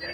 you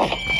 Oh.